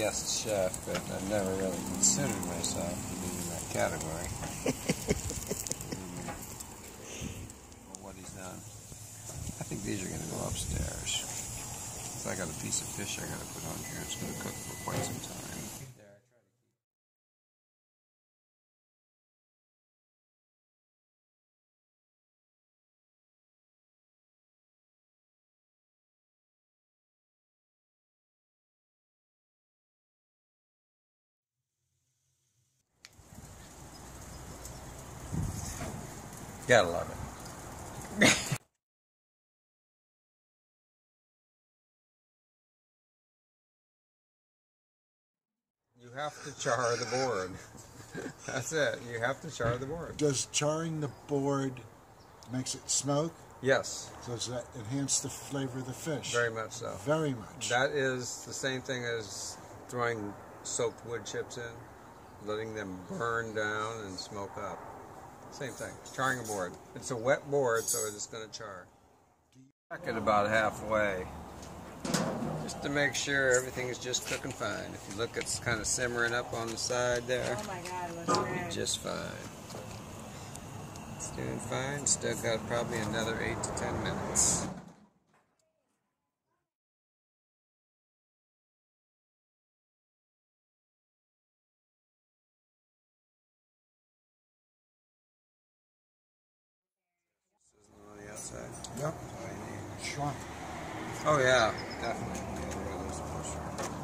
Guest chef, but I've never really considered myself to be in that category. What he's done. I think these are going to go upstairs. So I got a piece of fish I got to put on here. It's going to cook for quite some time. Gotta love it. you have to char the board. That's it. You have to char the board. Does charring the board makes it smoke? Yes, So does that enhance the flavor of the fish? very much so. Very much. That is the same thing as throwing soaked wood chips in, letting them burn down and smoke up. Same thing. Charring a board. It's a wet board, so it's just going to char. Check it about halfway, just to make sure everything is just cooking fine. If you look, it's kind of simmering up on the side there. Oh my god, it looks red. Just fine. It's doing fine. Still got probably another eight to ten minutes. Yep. That's all you need. Shrunk. Oh yeah, definitely.